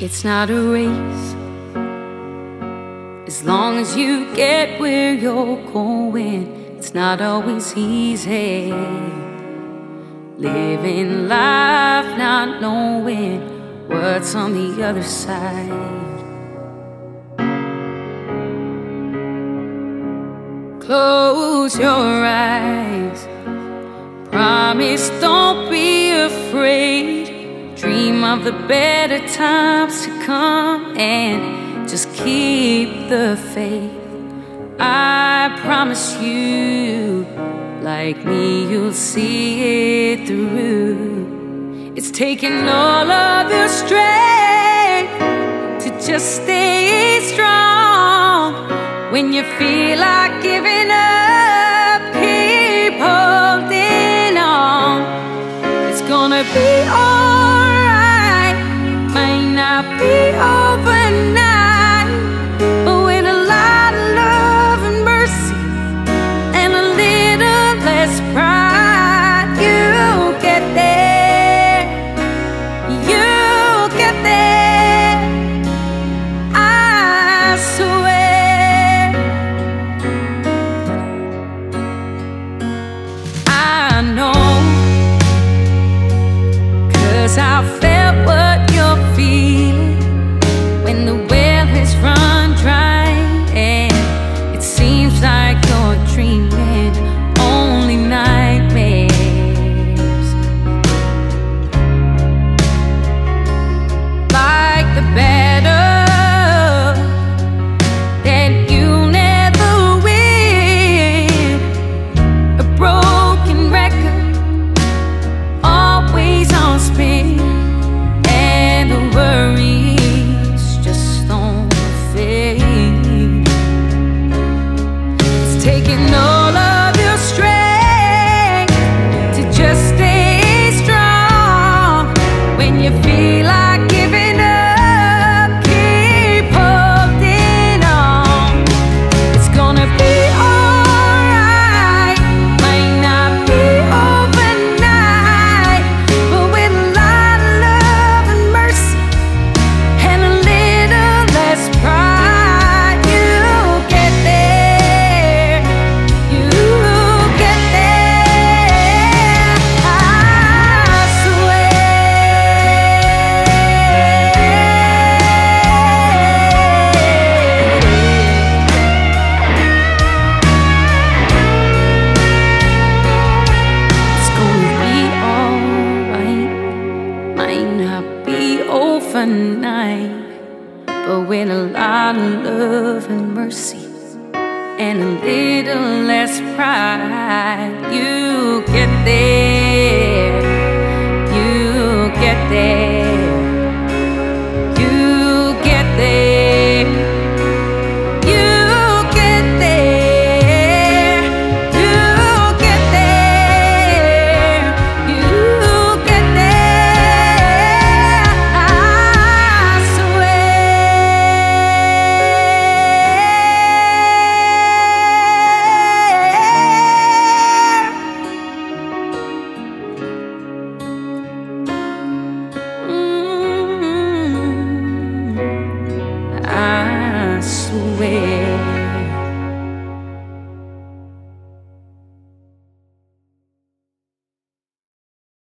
It's not a race. As long as you get where you're going, it's not always easy. Living life not knowing what's on the other side. Close your eyes. Promise, of the better times to come and just keep the faith. I promise you, like me, you'll see it through. It's taking all of your strength to just stay strong when you feel like giving up. Keep holding on. It's gonna be alright. café. Overnight, but with a lot of love and mercy and a little less pride. You get there. you.